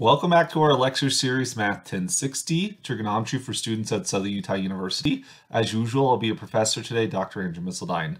Welcome back to our lecture series Math 1060, Trigonometry for students at Southern Utah University. As usual, I'll be a professor today, Dr. Andrew Misseldine.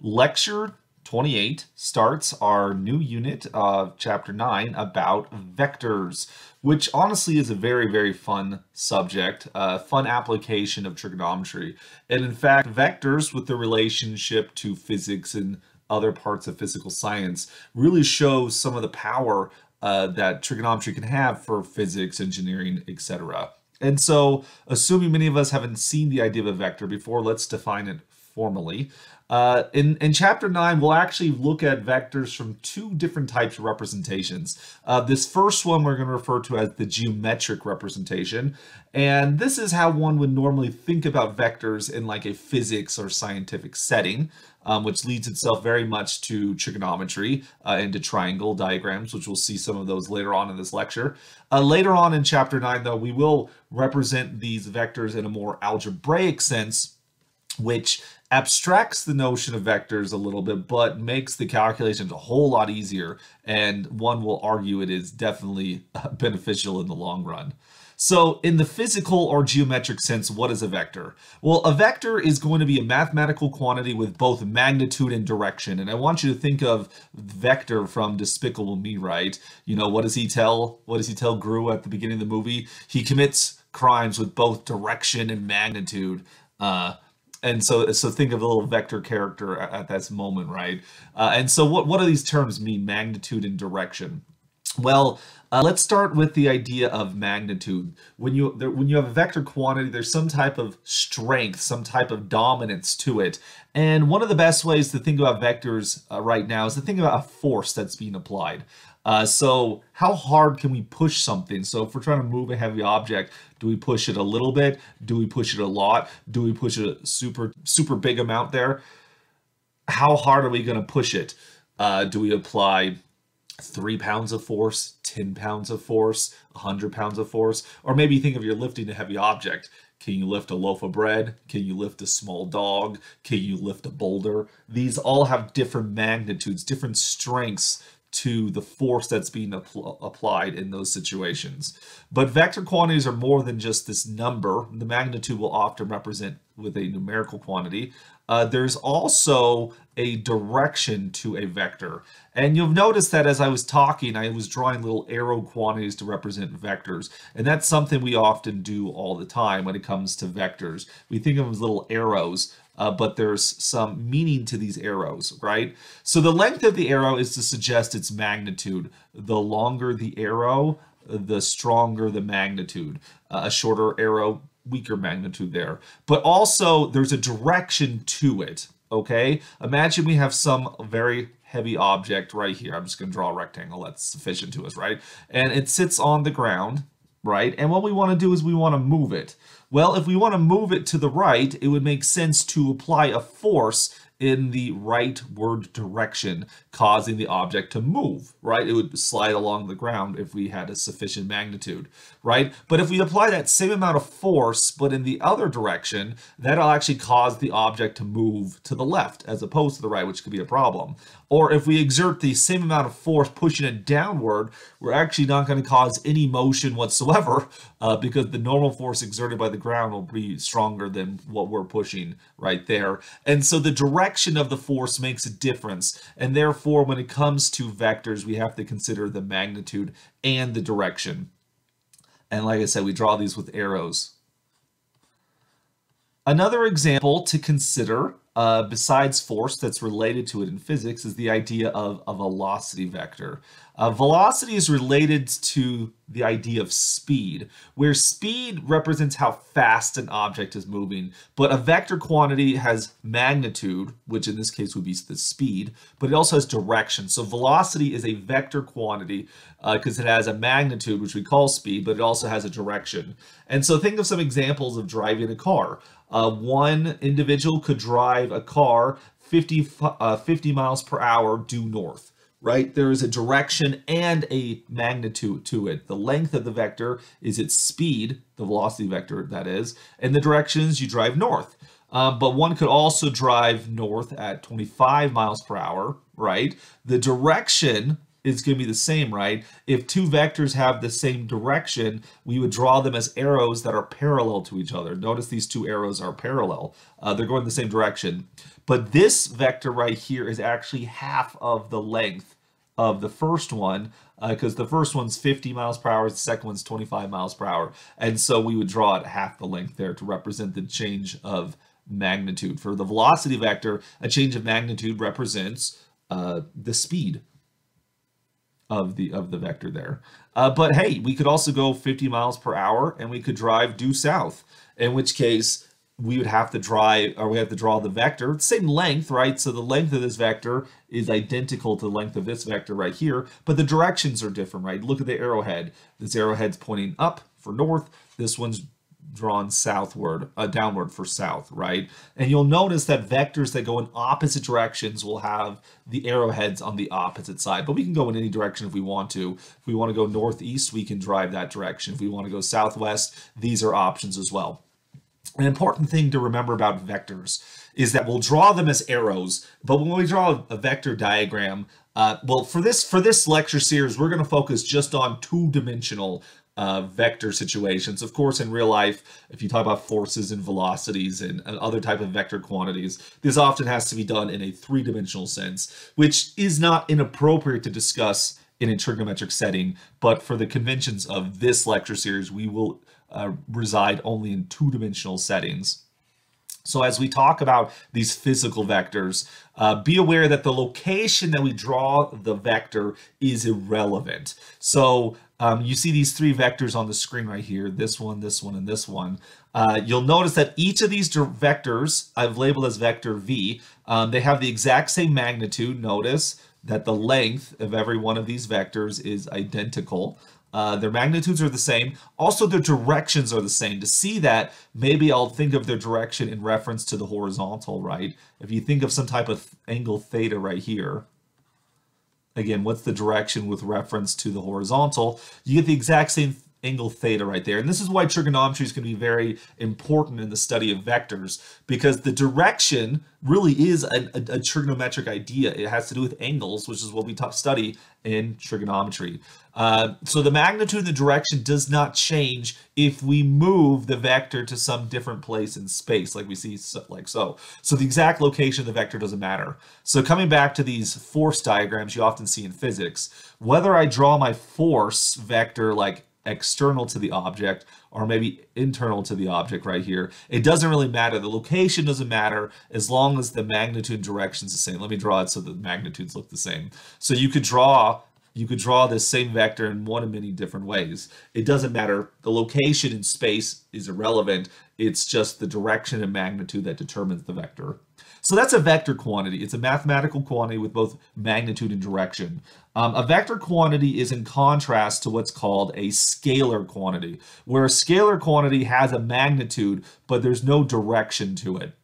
Lecture 28 starts our new unit of chapter 9 about vectors, which honestly is a very, very fun subject, a fun application of trigonometry. And in fact, vectors with the relationship to physics and other parts of physical science really shows some of the power uh, that trigonometry can have for physics, engineering, etc. And so, assuming many of us haven't seen the idea of a vector before, let's define it formally. Uh, in, in chapter 9, we'll actually look at vectors from two different types of representations. Uh, this first one we're going to refer to as the geometric representation. And this is how one would normally think about vectors in like a physics or scientific setting, um, which leads itself very much to trigonometry uh, and to triangle diagrams, which we'll see some of those later on in this lecture. Uh, later on in chapter 9, though, we will represent these vectors in a more algebraic sense which abstracts the notion of vectors a little bit, but makes the calculations a whole lot easier. And one will argue it is definitely beneficial in the long run. So in the physical or geometric sense, what is a vector? Well, a vector is going to be a mathematical quantity with both magnitude and direction. And I want you to think of Vector from Despicable Me, right? You know, what does he tell? What does he tell Gru at the beginning of the movie? He commits crimes with both direction and magnitude. Uh, and so so think of a little vector character at, at this moment, right? Uh, and so what what do these terms mean? Magnitude and direction. Well, uh, let's start with the idea of magnitude. When you there, when you have a vector quantity, there's some type of strength, some type of dominance to it. And one of the best ways to think about vectors uh, right now is to think about a force that's being applied. Uh, so how hard can we push something? So if we're trying to move a heavy object, do we push it a little bit? Do we push it a lot? Do we push it a super, super big amount there? How hard are we going to push it? Uh, do we apply three pounds of force, 10 pounds of force, 100 pounds of force? Or maybe think of you're lifting a heavy object. Can you lift a loaf of bread? Can you lift a small dog? Can you lift a boulder? These all have different magnitudes, different strengths to the force that's being apl applied in those situations. But vector quantities are more than just this number. The magnitude will often represent with a numerical quantity. Uh, there's also a direction to a vector. And you'll notice that as I was talking, I was drawing little arrow quantities to represent vectors. And that's something we often do all the time when it comes to vectors. We think of them as little arrows uh, but there's some meaning to these arrows, right? So the length of the arrow is to suggest its magnitude. The longer the arrow, the stronger the magnitude. Uh, a shorter arrow, weaker magnitude there. But also there's a direction to it, okay? Imagine we have some very heavy object right here. I'm just going to draw a rectangle that's sufficient to us, right? And it sits on the ground, right? And what we want to do is we want to move it. Well, if we want to move it to the right, it would make sense to apply a force in the rightward direction, causing the object to move, right? It would slide along the ground if we had a sufficient magnitude, right? But if we apply that same amount of force, but in the other direction, that'll actually cause the object to move to the left as opposed to the right, which could be a problem. Or if we exert the same amount of force pushing it downward, we're actually not going to cause any motion whatsoever uh, because the normal force exerted by the ground will be stronger than what we're pushing right there. And so the direction of the force makes a difference. And therefore, when it comes to vectors, we have to consider the magnitude and the direction. And like I said, we draw these with arrows. Another example to consider uh, besides force that's related to it in physics is the idea of a velocity vector. Uh, velocity is related to the idea of speed, where speed represents how fast an object is moving, but a vector quantity has magnitude, which in this case would be the speed, but it also has direction. So velocity is a vector quantity because uh, it has a magnitude, which we call speed, but it also has a direction. And so think of some examples of driving a car. Uh, one individual could drive a car 50, uh, 50 miles per hour due north, right? There is a direction and a magnitude to it. The length of the vector is its speed, the velocity vector that is, and the directions you drive north. Uh, but one could also drive north at 25 miles per hour, right? The direction is going to be the same, right? If two vectors have the same direction, we would draw them as arrows that are parallel to each other. Notice these two arrows are parallel. Uh, they're going the same direction. But this vector right here is actually half of the length of the first one because uh, the first one's 50 miles per hour, the second one's 25 miles per hour. And so we would draw it half the length there to represent the change of magnitude. For the velocity vector, a change of magnitude represents uh, the speed of the of the vector there. Uh, but hey, we could also go 50 miles per hour and we could drive due south, in which case we would have to draw or we have to draw the vector same length right? So the length of this vector is identical to the length of this vector right here but the directions are different right? Look at the arrowhead. This arrowhead's pointing up for north. This one's drawn southward uh, downward for south right? And you'll notice that vectors that go in opposite directions will have the arrowheads on the opposite side. But we can go in any direction if we want to. If we want to go northeast we can drive that direction. If we want to go southwest these are options as well. An important thing to remember about vectors is that we'll draw them as arrows, but when we draw a vector diagram, uh, well, for this for this lecture series, we're going to focus just on two-dimensional uh, vector situations. Of course, in real life, if you talk about forces and velocities and, other type of vector quantities, this often has to be done in a three-dimensional sense, which is not inappropriate to discuss in a trigonometric setting. But for the conventions of this lecture series, we will uh, reside only in two-dimensional settings. So as we talk about these physical vectors, uh, be aware that the location that we draw the vector is irrelevant. So um, you see these three vectors on the screen right here, this one, this one, and this one. Uh, you'll notice that each of these vectors I've labeled as vector v. Um, they have the exact same magnitude. Notice that the length of every one of these vectors is identical. Uh, their magnitudes are the same. Also, their directions are the same. To see that, maybe I'll think of their direction in reference to the horizontal, right? If you think of some type of angle theta right here, again, what's the direction with reference to the horizontal? You get the exact same angle theta right there. And this is why trigonometry is going to be very important in the study of vectors because the direction really is a, a, a trigonometric idea. It has to do with angles, which is what we study in trigonometry. Uh, so the magnitude and the direction does not change if we move the vector to some different place in space, like we see so, like so. So the exact location of the vector doesn't matter. So coming back to these force diagrams you often see in physics, whether I draw my force vector like external to the object or maybe internal to the object right here. It doesn't really matter. The location doesn't matter as long as the magnitude direction is the same. Let me draw it so the magnitudes look the same. So you could draw you could draw this same vector in one of many different ways. It doesn't matter. The location in space is irrelevant. It's just the direction and magnitude that determines the vector. So that's a vector quantity. It's a mathematical quantity with both magnitude and direction. Um, a vector quantity is in contrast to what's called a scalar quantity, where a scalar quantity has a magnitude, but there's no direction to it.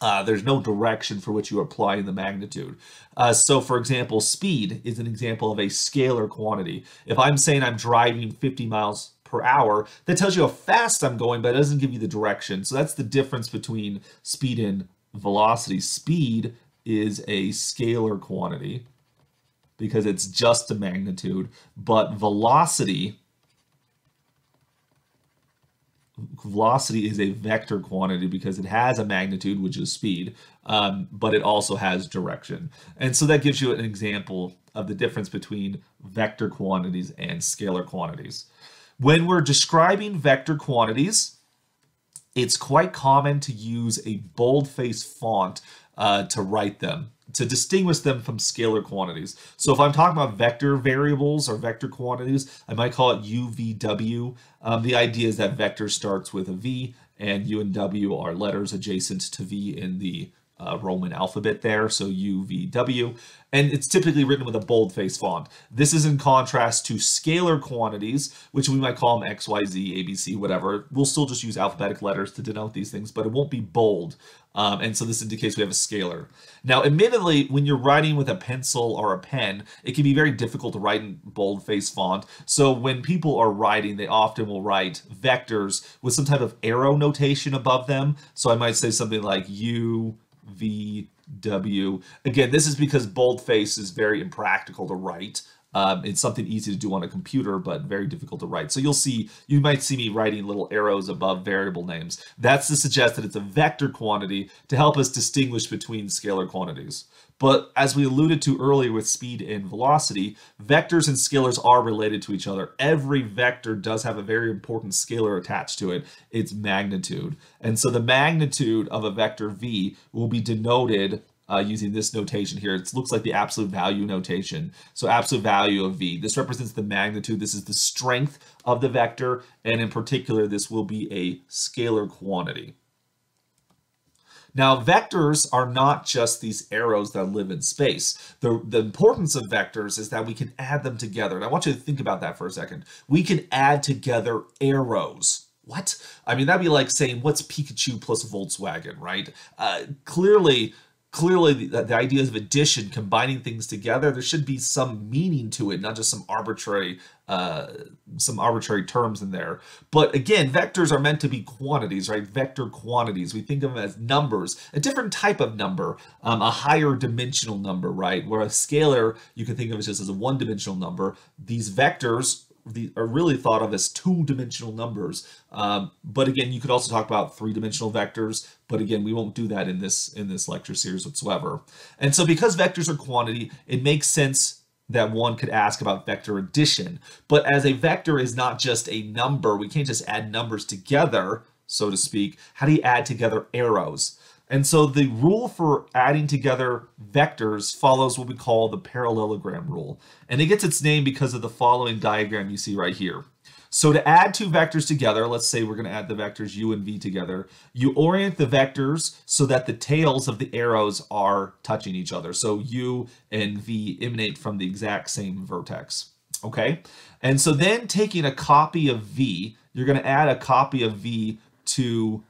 Uh, there's no direction for which you are applying the magnitude. Uh, so for example, speed is an example of a scalar quantity. If I'm saying I'm driving 50 miles per hour, that tells you how fast I'm going, but it doesn't give you the direction. So that's the difference between speed and velocity. Speed is a scalar quantity because it's just a magnitude, but velocity velocity is a vector quantity because it has a magnitude, which is speed, um, but it also has direction. And so that gives you an example of the difference between vector quantities and scalar quantities. When we're describing vector quantities, it's quite common to use a boldface font uh, to write them, to distinguish them from scalar quantities. So if I'm talking about vector variables or vector quantities, I might call it UVW. Um, the idea is that vector starts with a V and U and W are letters adjacent to V in the uh, Roman alphabet there, so UVW, and it's typically written with a boldface font. This is in contrast to scalar quantities, which we might call them X, Y, Z, A, B, C, whatever. We'll still just use alphabetic letters to denote these things, but it won't be bold. Um, and so this indicates we have a scalar. Now, admittedly, when you're writing with a pencil or a pen, it can be very difficult to write in boldface font. So when people are writing, they often will write vectors with some type of arrow notation above them. So I might say something like U, V, W. Again, this is because boldface is very impractical to write. Um, it's something easy to do on a computer, but very difficult to write. So you'll see, you might see me writing little arrows above variable names. That's to suggest that it's a vector quantity to help us distinguish between scalar quantities. But as we alluded to earlier with speed and velocity, vectors and scalars are related to each other. Every vector does have a very important scalar attached to it, its magnitude. And so the magnitude of a vector v will be denoted uh, using this notation here. It looks like the absolute value notation. So absolute value of v. This represents the magnitude. This is the strength of the vector. And in particular, this will be a scalar quantity. Now, vectors are not just these arrows that live in space. The, the importance of vectors is that we can add them together. And I want you to think about that for a second. We can add together arrows. What? I mean, that'd be like saying, what's Pikachu plus Volkswagen, right? Uh, clearly, clearly the, the ideas of addition combining things together there should be some meaning to it not just some arbitrary uh, some arbitrary terms in there. But again vectors are meant to be quantities right? Vector quantities. We think of them as numbers a different type of number um, a higher dimensional number right? Where a scalar you can think of it just as a one dimensional number. These vectors are really thought of as two-dimensional numbers. Um, but again, you could also talk about three-dimensional vectors. But again, we won't do that in this in this lecture series whatsoever. And so because vectors are quantity, it makes sense that one could ask about vector addition. But as a vector is not just a number, we can't just add numbers together, so to speak. How do you add together arrows? And so the rule for adding together vectors follows what we call the parallelogram rule. And it gets its name because of the following diagram you see right here. So to add two vectors together, let's say we're going to add the vectors u and v together, you orient the vectors so that the tails of the arrows are touching each other. So u and v emanate from the exact same vertex. Okay? And so then taking a copy of v, you're going to add a copy of v to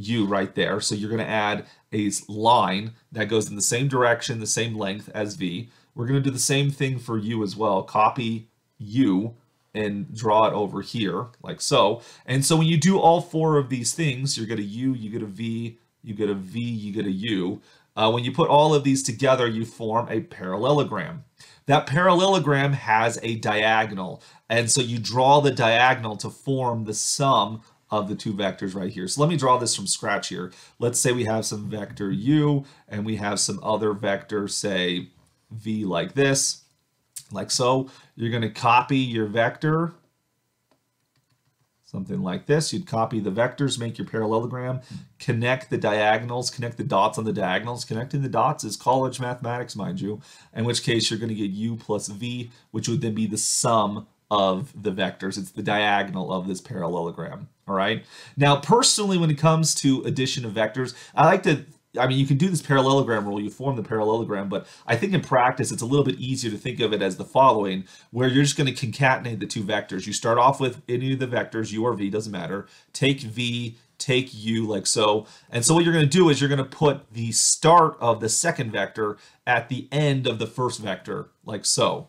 u right there. So you're going to add a line that goes in the same direction, the same length as v. We're going to do the same thing for u as well. Copy u and draw it over here like so. And so when you do all four of these things, you get a u, you get a v, you get a v, you get a u. Uh, when you put all of these together, you form a parallelogram. That parallelogram has a diagonal. And so you draw the diagonal to form the sum of the two vectors right here. So let me draw this from scratch here. Let's say we have some vector u and we have some other vector, say v like this, like so. You're going to copy your vector, something like this. You'd copy the vectors, make your parallelogram, connect the diagonals, connect the dots on the diagonals. Connecting the dots is college mathematics, mind you, in which case you're going to get u plus v, which would then be the sum of the vectors. It's the diagonal of this parallelogram. All right. Now, personally, when it comes to addition of vectors, I like to I mean, you can do this parallelogram rule, you form the parallelogram, but I think in practice it's a little bit easier to think of it as the following, where you're just going to concatenate the two vectors. You start off with any of the vectors, u or v, doesn't matter. Take v, take u, like so. And so what you're going to do is you're going to put the start of the second vector at the end of the first vector, like so.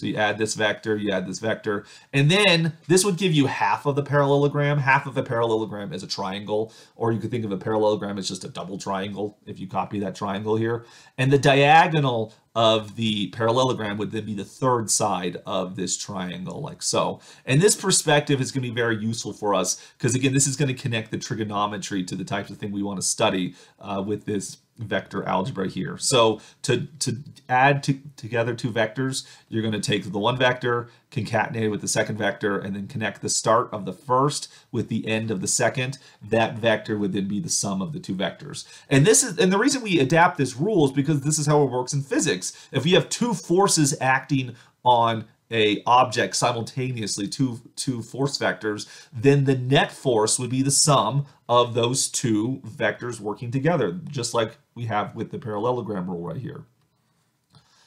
So you add this vector, you add this vector, and then this would give you half of the parallelogram. Half of a parallelogram is a triangle, or you could think of a parallelogram as just a double triangle if you copy that triangle here. And the diagonal of the parallelogram would then be the third side of this triangle, like so. And this perspective is going to be very useful for us because, again, this is going to connect the trigonometry to the types of thing we want to study uh, with this vector algebra here. So to, to add to, together two vectors, you're going to take the one vector, concatenate it with the second vector, and then connect the start of the first with the end of the second. That vector would then be the sum of the two vectors. And this is and the reason we adapt this rule is because this is how it works in physics. If we have two forces acting on a object simultaneously, two, two force vectors, then the net force would be the sum of those two vectors working together, just like we have with the parallelogram rule right here.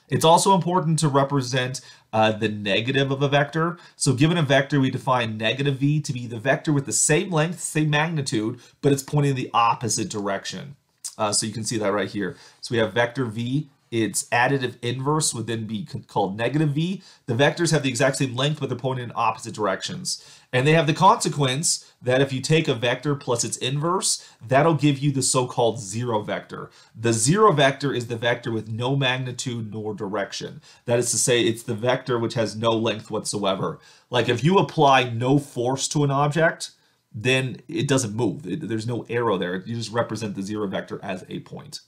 It's also important to represent uh, the negative of a vector. So given a vector, we define negative v to be the vector with the same length, same magnitude, but it's pointing in the opposite direction. Uh, so you can see that right here. So we have vector v its additive inverse would then be called negative v. The vectors have the exact same length, but they're pointing in opposite directions. And they have the consequence that if you take a vector plus its inverse, that'll give you the so-called zero vector. The zero vector is the vector with no magnitude nor direction. That is to say, it's the vector which has no length whatsoever. Like if you apply no force to an object, then it doesn't move. It, there's no arrow there. You just represent the zero vector as a point.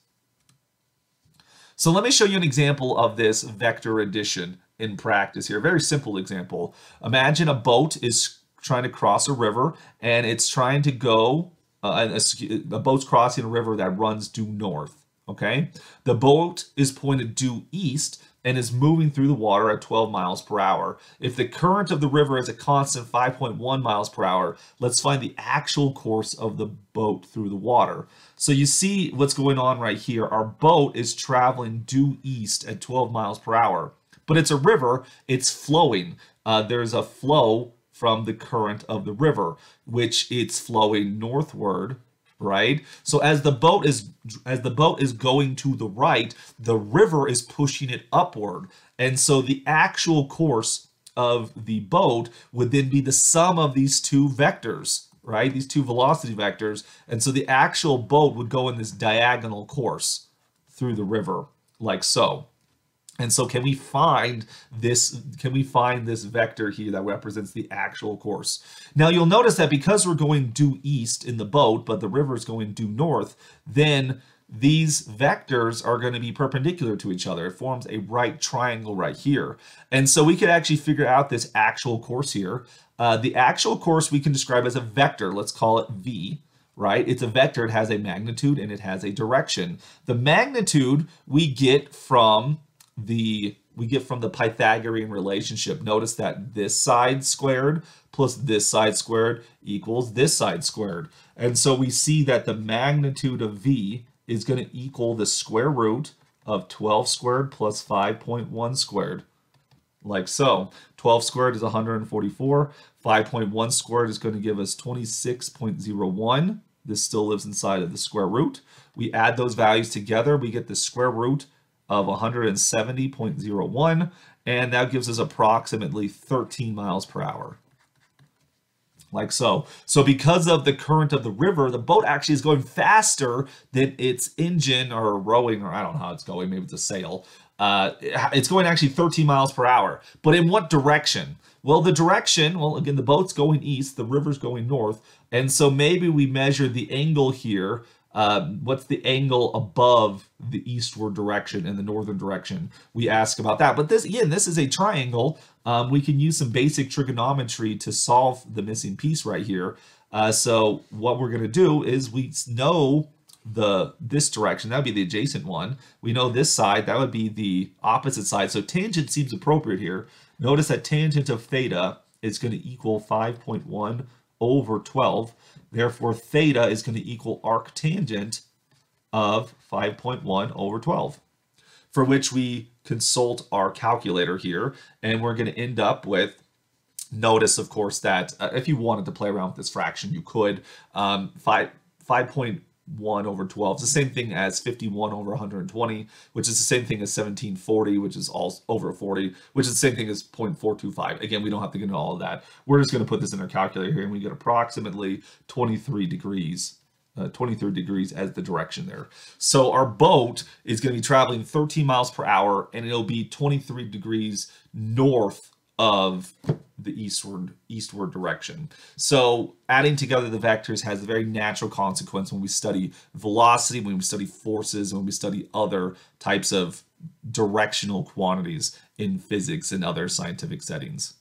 So let me show you an example of this vector addition in practice here. Very simple example. Imagine a boat is trying to cross a river and it's trying to go, uh, a, a boat's crossing a river that runs due north, okay? The boat is pointed due east and is moving through the water at 12 miles per hour. If the current of the river is a constant 5.1 miles per hour, let's find the actual course of the boat through the water. So you see what's going on right here. Our boat is traveling due east at 12 miles per hour, but it's a river, it's flowing. Uh, there's a flow from the current of the river, which it's flowing northward right? So as the boat is as the boat is going to the right the river is pushing it upward. And so the actual course of the boat would then be the sum of these two vectors right? These two velocity vectors. And so the actual boat would go in this diagonal course through the river like so and so can we find this, can we find this vector here that represents the actual course? Now you'll notice that because we're going due east in the boat, but the river is going due north, then these vectors are going to be perpendicular to each other. It forms a right triangle right here. And so we could actually figure out this actual course here. Uh, the actual course we can describe as a vector. Let's call it V right? It's a vector, it has a magnitude and it has a direction. The magnitude we get from the we get from the Pythagorean relationship. Notice that this side squared plus this side squared equals this side squared. And so we see that the magnitude of v is going to equal the square root of 12 squared plus 5.1 squared. Like so. 12 squared is 144. 5.1 squared is going to give us 26.01. This still lives inside of the square root. We add those values together. We get the square root of 170.01, and that gives us approximately 13 miles per hour. Like so. So because of the current of the river, the boat actually is going faster than its engine or rowing, or I don't know how it's going, maybe it's a sail. Uh, it's going actually 13 miles per hour. But in what direction? Well, the direction, well, again, the boat's going east, the river's going north, and so maybe we measure the angle here uh, what's the angle above the eastward direction and the northern direction? We ask about that. But this, again, this is a triangle. Um, we can use some basic trigonometry to solve the missing piece right here. Uh, so what we're going to do is we know the this direction, that would be the adjacent one. We know this side, that would be the opposite side. So tangent seems appropriate here. Notice that tangent of theta is going to equal 5.1 over 12. Therefore, theta is going to equal arctangent of 5.1 over 12, for which we consult our calculator here, and we're going to end up with notice, of course, that uh, if you wanted to play around with this fraction, you could. Um, 5, 5.1 1 over 12. It's the same thing as 51 over 120, which is the same thing as 1740, which is all over 40, which is the same thing as 0.425. Again, we don't have to get into all of that. We're just going to put this in our calculator here, and we get approximately 23 degrees. Uh, 23 degrees as the direction there. So our boat is going to be traveling 13 miles per hour and it'll be 23 degrees north of the eastward eastward direction. So adding together the vectors has a very natural consequence when we study velocity, when we study forces, when we study other types of directional quantities in physics and other scientific settings.